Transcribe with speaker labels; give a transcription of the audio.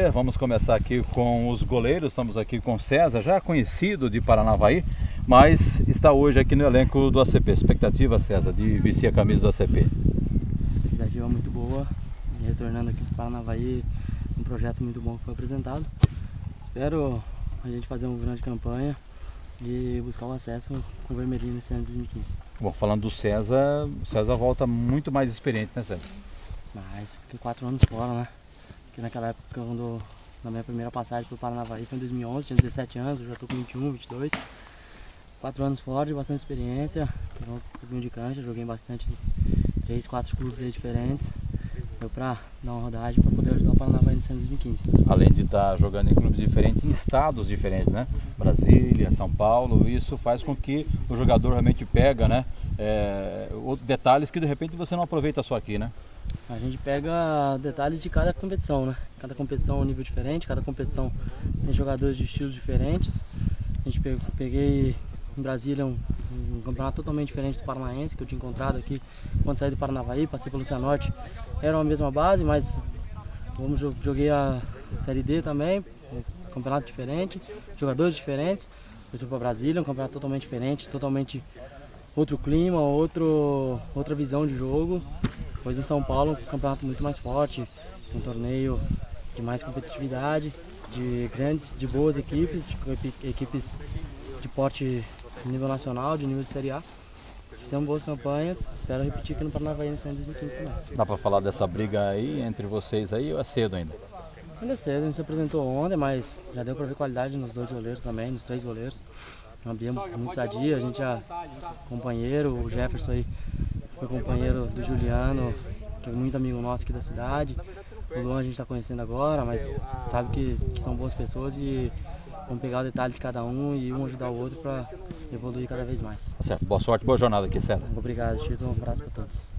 Speaker 1: Vamos começar aqui com os goleiros, estamos aqui com César, já conhecido de Paranavaí, mas está hoje aqui no elenco do ACP. Expectativa, César, de vestir a camisa do ACP?
Speaker 2: Expectativa muito boa, retornando aqui para Paranavaí, um projeto muito bom que foi apresentado. Espero a gente fazer uma grande campanha e buscar o acesso com o Vermelhinho nesse ano de 2015.
Speaker 1: Bom, falando do César, o César volta muito mais experiente, né César?
Speaker 2: Mas fiquei quatro anos fora, né? Que naquela época, quando na minha primeira passagem para o Paranavaí foi em 2011, tinha 17 anos, eu já estou com 21, 22. Quatro anos fora, bastante experiência, um pouquinho de cancha, joguei bastante, três, quatro clubes diferentes. Deu para dar uma rodagem para poder ajudar o nesse ano de 2015.
Speaker 1: Além de estar tá jogando em clubes diferentes, em estados diferentes, né? Brasília, São Paulo, isso faz com que o jogador realmente pega, né? É, detalhes que de repente você não aproveita só aqui, né?
Speaker 2: A gente pega detalhes de cada competição, né? Cada competição é um nível diferente, cada competição tem jogadores de estilos diferentes. A gente peguei em Brasília um, um campeonato totalmente diferente do Paranaense que eu tinha encontrado aqui quando saí do Paranavaí, passei pelo Cianorte. Era a mesma base, mas vamos, joguei a Série D também, campeonato diferente, jogadores diferentes. Depois fui para Brasília, um campeonato totalmente diferente, totalmente outro clima, outro, outra visão de jogo. Depois em São Paulo, um campeonato muito mais forte, um torneio de mais competitividade, de grandes, de boas equipes, de equipes de porte de nível nacional, de nível de Série A. Fizemos boas campanhas, espero repetir aqui no ano de 2015 também.
Speaker 1: Dá para falar dessa briga aí entre vocês aí ou é cedo ainda?
Speaker 2: Ainda é cedo, a gente se apresentou ontem, mas já deu para ver qualidade nos dois goleiros também, nos três goleiros. Uma Bia muito sadia, a gente já companheiro, o Jefferson aí foi companheiro do Juliano, que é muito amigo nosso aqui da cidade. O Luan a gente está conhecendo agora, mas sabe que, que, são boas pessoas e vamos pegar o detalhe de cada um e um ajudar o outro para evoluir cada vez mais.
Speaker 1: Tá certo. Boa sorte, boa jornada aqui, certo?
Speaker 2: Obrigado, Tito. Um abraço para todos.